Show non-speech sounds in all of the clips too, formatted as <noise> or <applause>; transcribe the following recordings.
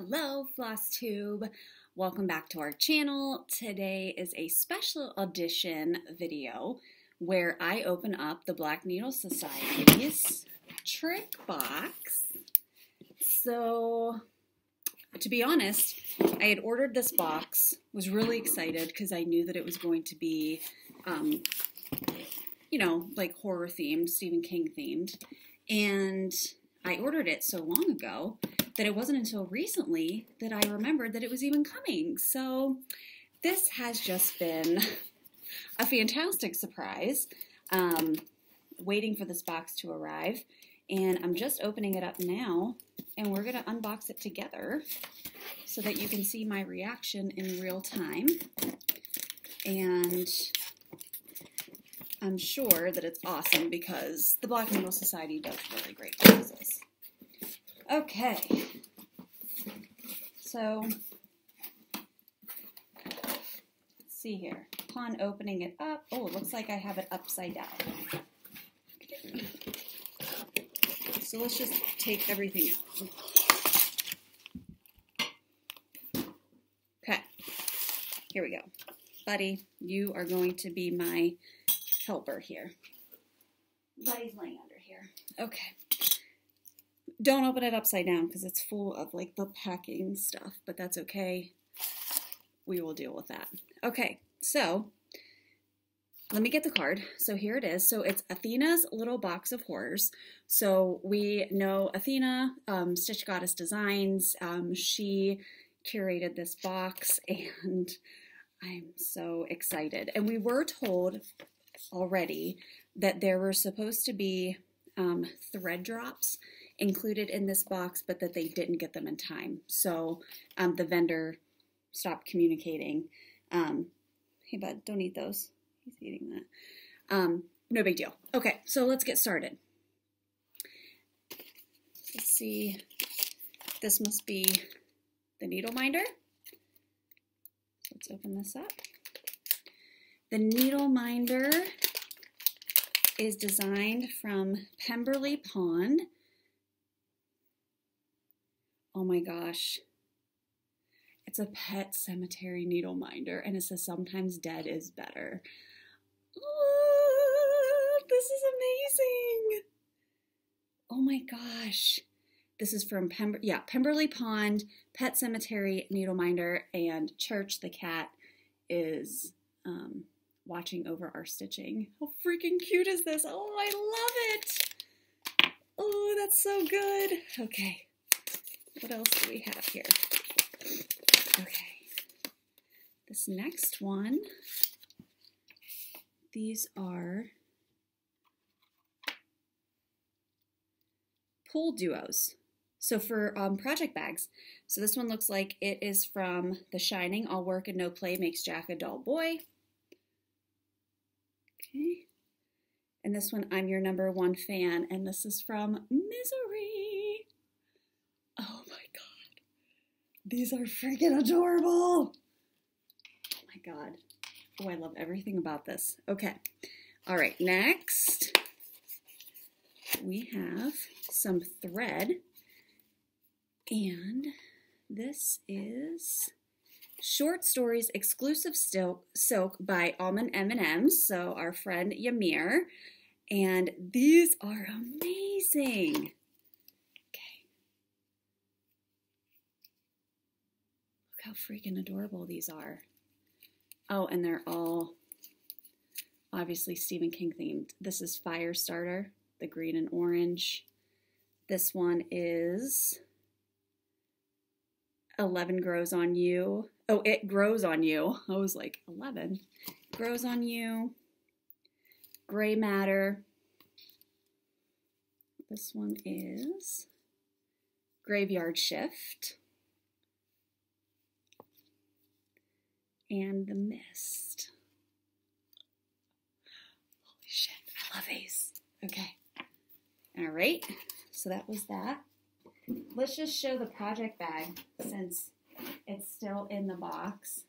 Hello, FlossTube. Welcome back to our channel. Today is a special edition video where I open up the Black Needle Society's trick box. So, to be honest, I had ordered this box, was really excited because I knew that it was going to be, um, you know, like horror themed, Stephen King themed. And I ordered it so long ago that it wasn't until recently that I remembered that it was even coming. So this has just been a fantastic surprise. Um, waiting for this box to arrive. And I'm just opening it up now, and we're going to unbox it together so that you can see my reaction in real time. And I'm sure that it's awesome because the Black Needle Society does really great boxes. Okay. So, let's see here. Upon opening it up, oh, it looks like I have it upside down. So let's just take everything out. Okay, here we go. Buddy, you are going to be my helper here. Buddy's laying under here. Okay don't open it upside down because it's full of like the packing stuff, but that's okay. We will deal with that. Okay, so let me get the card. So here it is. So it's Athena's Little Box of Horrors. So we know Athena, um, Stitch Goddess Designs. Um, she curated this box <laughs> and I'm so excited. And we were told already that there were supposed to be um, thread drops included in this box, but that they didn't get them in time. So um, the vendor stopped communicating. Um, hey, bud, don't eat those. He's eating that. Um, no big deal. Okay, so let's get started. Let's see. This must be the needle minder. Let's open this up. The needle minder is designed from Pemberley Pond Oh my gosh. It's a pet cemetery needle minder, and it says sometimes dead is better. Oh, this is amazing. Oh my gosh. This is from Pember yeah, Pemberley Pond, Pet Sematary Needle Minder, and Church the cat is um, watching over our stitching. How freaking cute is this? Oh, I love it. Oh, that's so good. Okay. What else do we have here? Okay. This next one, these are pull duos. So for um, project bags, so this one looks like it is from The Shining, All Work and No Play Makes Jack a Dull Boy. Okay. And this one, I'm your number one fan, and this is from Misery. Oh my god. These are freaking adorable. Oh my god. Oh, I love everything about this. Okay. All right, next we have some thread. And this is Short Stories Exclusive Silk by Almond M&M's, so our friend Yamir. And these are amazing. How freaking adorable these are. Oh, and they're all obviously Stephen King themed. This is Firestarter, the green and orange. This one is 11 Grows on You. Oh, It Grows on You. I was like, 11. Grows on You. Gray Matter. This one is Graveyard Shift. And the mist. Holy shit, I love these. Okay. All right, so that was that. Let's just show the project bag since it's still in the box.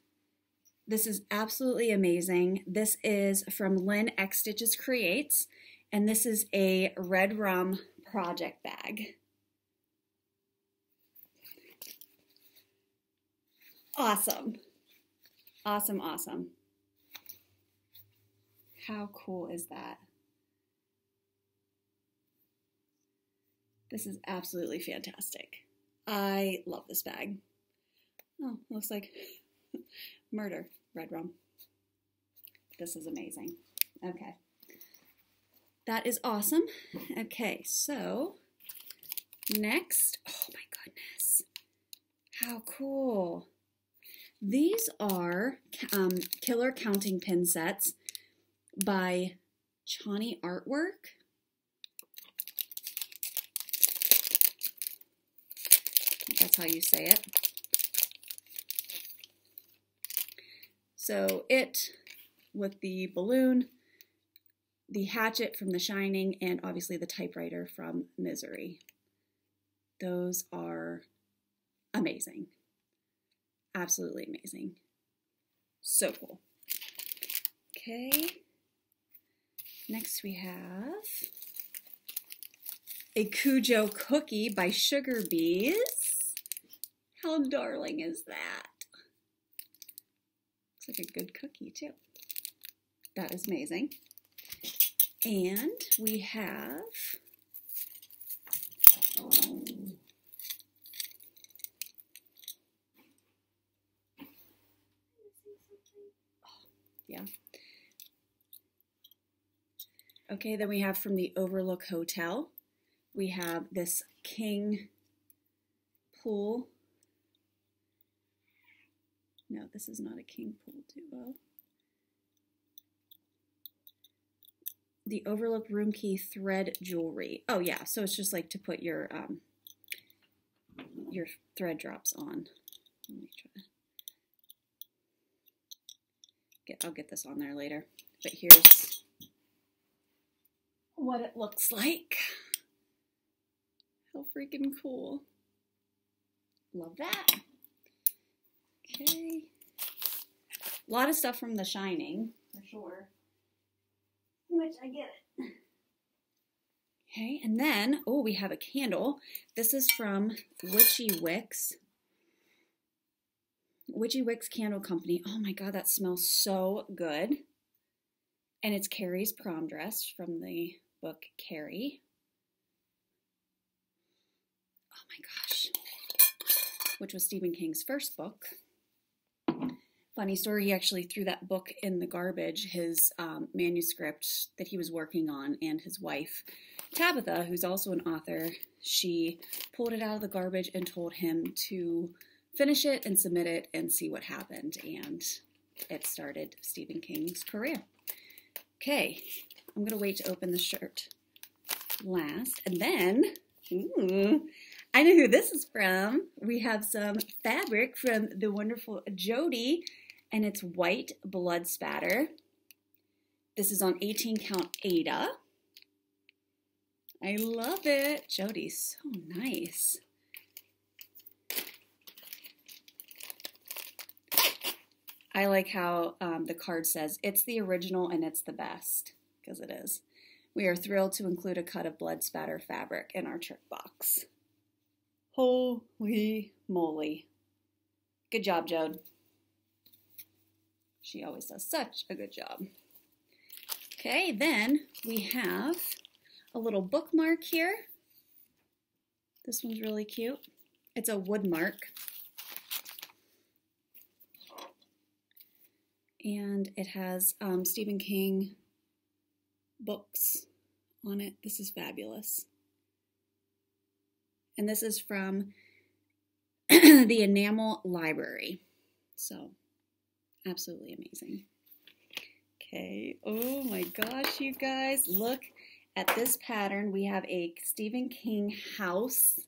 This is absolutely amazing. This is from Lynn X Stitches Creates, and this is a red rum project bag. awesome. Awesome, awesome. How cool is that? This is absolutely fantastic. I love this bag. Oh, looks like <laughs> murder, red rum. This is amazing. Okay. That is awesome. Okay, so next, oh my goodness, how cool. These are um, Killer Counting Pin sets by Chani Artwork. That's how you say it. So it with the balloon, the hatchet from The Shining, and obviously the typewriter from Misery. Those are amazing. Absolutely amazing. So cool. Okay. Next we have a Cujo cookie by Sugar Bees. How darling is that? Looks like a good cookie too. That is amazing. And we have oh, yeah. Okay, then we have from the Overlook Hotel, we have this king pool. No, this is not a king pool duo. The Overlook Room Key thread jewelry. Oh yeah, so it's just like to put your um, your thread drops on. Let me try. Get, I'll get this on there later. But here's what it looks like. How freaking cool. Love that. Okay. A lot of stuff from The Shining, for sure. Which I get it. Okay, and then, oh, we have a candle. This is from Witchy Wicks. Witchy Wicks Candle Company. Oh my god, that smells so good. And it's Carrie's prom dress from the book Carrie. Oh my gosh. Which was Stephen King's first book. Funny story, he actually threw that book in the garbage, his um, manuscript that he was working on, and his wife, Tabitha, who's also an author, she pulled it out of the garbage and told him to finish it and submit it and see what happened. And it started Stephen King's career. Okay, I'm going to wait to open the shirt last. And then, ooh, I know who this is from. We have some fabric from the wonderful Jodi and it's white blood spatter. This is on 18 count Aida. I love it. Jodi's so nice. I like how um, the card says, it's the original and it's the best, because it is. We are thrilled to include a cut of blood spatter fabric in our trick box. Holy moly. Good job, Jode. She always does such a good job. Okay, then we have a little bookmark here. This one's really cute. It's a wood mark. And it has um, Stephen King books on it. This is fabulous. And this is from <clears throat> the Enamel Library. So Absolutely amazing. Okay, oh my gosh, you guys, look at this pattern. We have a Stephen King house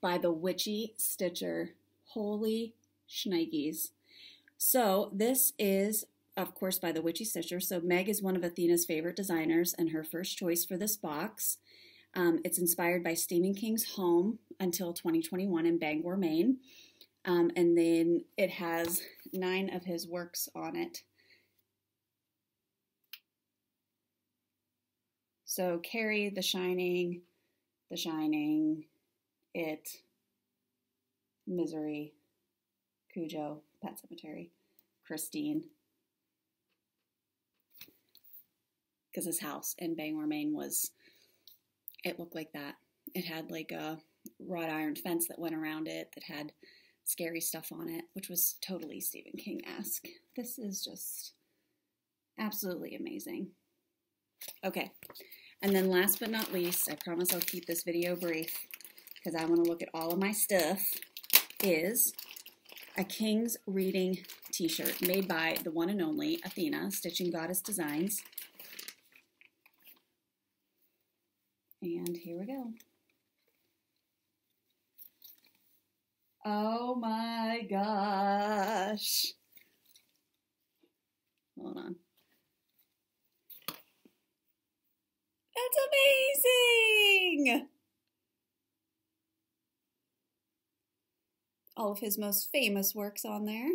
by the Witchy Stitcher. Holy shnikes. So this is, of course, by the Witchy Stitcher. So Meg is one of Athena's favorite designers and her first choice for this box. Um, it's inspired by Stephen King's home until 2021 in Bangor, Maine. Um, and then it has nine of his works on it. So Carrie, The Shining, The Shining, It, Misery, Cujo, Pet Sematary. Christine. Because his house in Bangor, Maine was, it looked like that. It had like a wrought iron fence that went around it that had scary stuff on it, which was totally Stephen King esque. This is just absolutely amazing. Okay, and then last but not least, I promise I'll keep this video brief because I want to look at all of my stuff, is a King's Reading t-shirt made by the one and only Athena, Stitching Goddess Designs. And here we go. Oh my gosh. Hold on. That's amazing! All of his most famous works on there.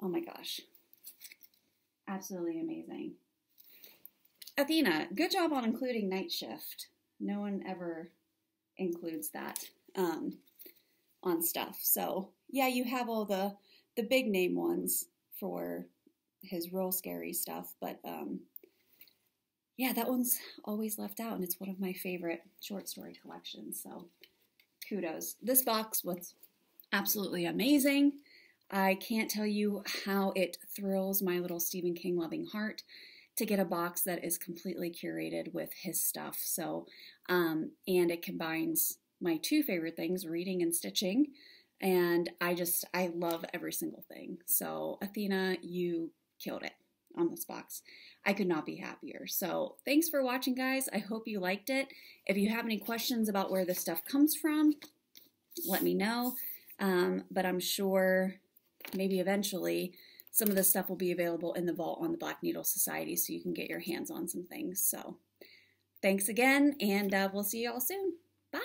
Oh my gosh. Absolutely amazing. Athena, good job on including Night Shift. No one ever includes that um, on stuff. So yeah, you have all the the big name ones for his real scary stuff, but um, yeah, that one's always left out, and it's one of my favorite short story collections. So kudos. This box was absolutely amazing. I can't tell you how it thrills my little Stephen King loving heart to get a box that is completely curated with his stuff. So, um, and it combines my two favorite things, reading and stitching. And I just, I love every single thing. So, Athena, you killed it on this box. I could not be happier. So, thanks for watching, guys. I hope you liked it. If you have any questions about where this stuff comes from, let me know. Um, but I'm sure maybe eventually some of this stuff will be available in the vault on the Black Needle Society so you can get your hands on some things. So thanks again, and uh, we'll see you all soon. Bye!